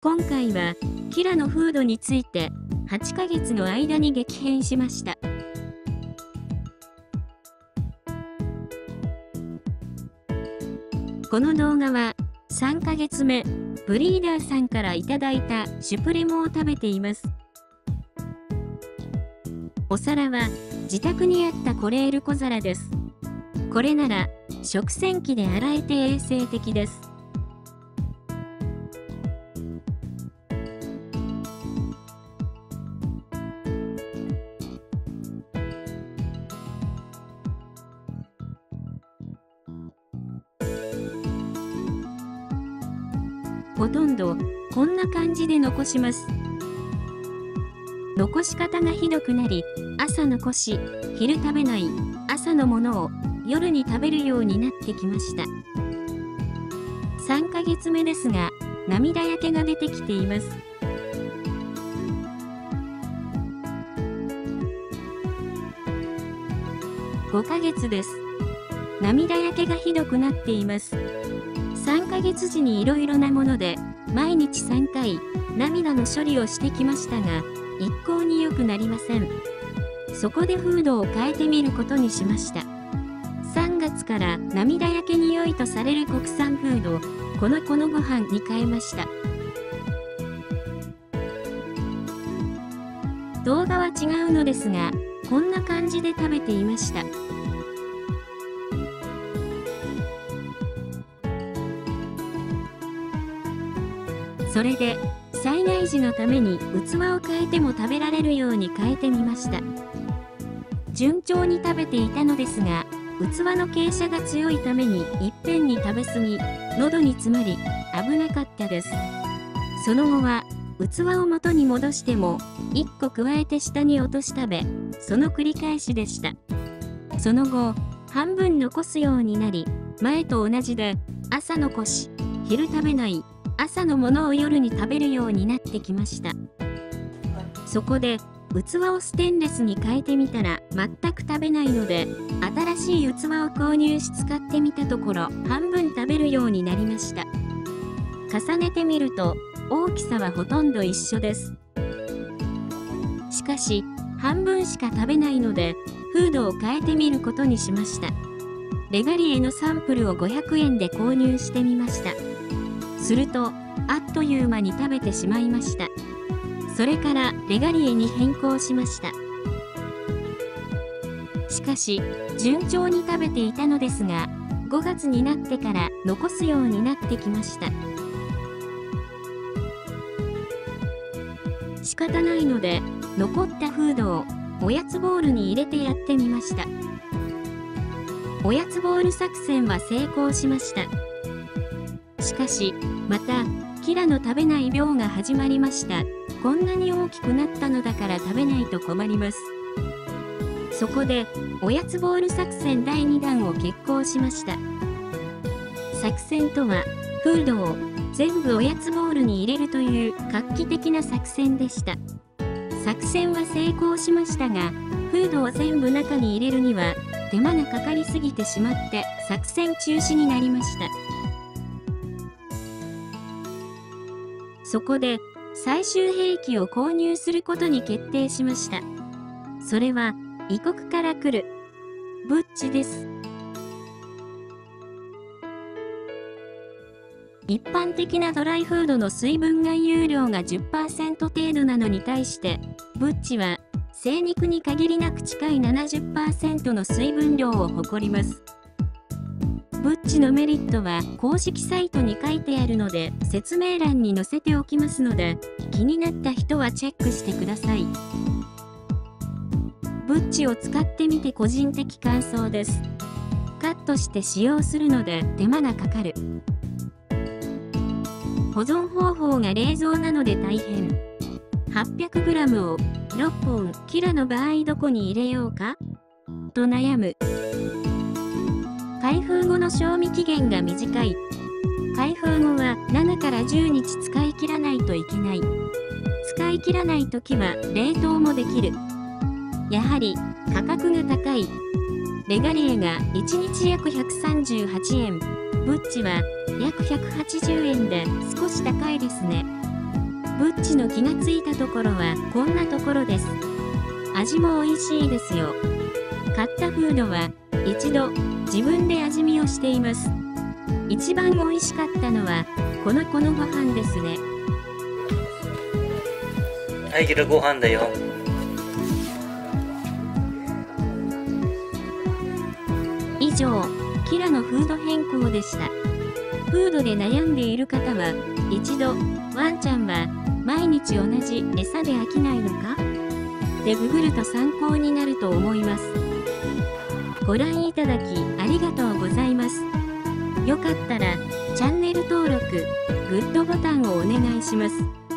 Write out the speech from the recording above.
今回はキラのフードについて8ヶ月の間に激変しました。この動画は3ヶ月目ブリーダーさんからいただいたシュプレモを食べています。お皿は自宅にあったコレール小皿です。これなら食洗機で洗えて衛生的です。ほとんどこんな感じで残します。残し方がひどくなり朝残し昼食べない朝のものを夜に食べるようになってきました。3ヶ月目ですが涙焼けが出てきています。5ヶ月です。涙焼けがひどくなっています。ヶ月時にいろいろなもので毎日3回涙の処理をしてきましたが一向に良くなりません。そこでフードを変えてみることにしました。3月から涙焼けに良いとされる国産フードこのこのご飯に変えました。動画は違うのですがこんな感じで食べていました。それで災害時のために器を変えても食べられるように変えてみました。順調に食べていたのですが器の傾斜が強いためにいっぺんに食べ過ぎ喉に詰まり危なかったです。その後は器を元に戻しても1個加えて下に落とし食べその繰り返しでした。その後半分残すようになり前と同じで朝残し昼食べない朝のものを夜に食べるようになってきました。そこで器をステンレスに変えてみたら全く食べないので新しい器を購入し使ってみたところ半分食べるようになりました。重ねてみると大きさはほとんど一緒です。しかし半分しか食べないのでフードを変えてみることにしました。レガリエのサンプルを500円で購入してみました。するとあっという間に食べてしまいました。それからレガリエに変更しました。しかし順調に食べていたのですが5月になってから残すようになってきました。仕方ないので残ったフードをおやつボールに入れてやってみました。おやつボール作戦は成功しました。しかしまたキラの食べない病が始まりました。こんなに大きくなったのだから食べないと困ります。そこでおやつボール作戦第2弾を決行しました。作戦とはフードを全部おやつボールに入れるという画期的な作戦でした。作戦は成功しましたがフードを全部中に入れるには手間がかかりすぎてしまって作戦中止になりました。そこで最終兵器を購入することに決定しました。それは異国から来るブッチです。一般的なドライフードの水分含有量が10%程度なのに対して、ブッチは精肉に限りなく近い70%の水分量を誇ります。ブッチのメリットは公式サイトに書いてあるので説明欄に載せておきますので気になった人はチェックしてください。ブッチを使ってみて個人的感想です。カットして使用するので手間がかかる。保存方法が冷蔵なので大変。800g を6本キラの場合どこに入れようか？と悩む。開封後の賞味期限が短い。開封後は7から10日使い切らないといけない。使い切らない時は冷凍もできる。やはり価格が高い。レガリエが1日約138円。ブッチは約180円で少し高いですね。ブッチの気がついたところはこんなところです。味も美味しいですよ。買ったフードは一度自分で味見をしています。一番美味しかったのはこの子のご飯ですね。はい、キラご飯だよ。以上、キラのフード変更でした。フードで悩んでいる方は、一度、ワンちゃんは毎日同じ餌で飽きないのか？でググると参考になると思います。ご覧いただきありがとうございます。よかったらチャンネル登録、グッドボタンをお願いします。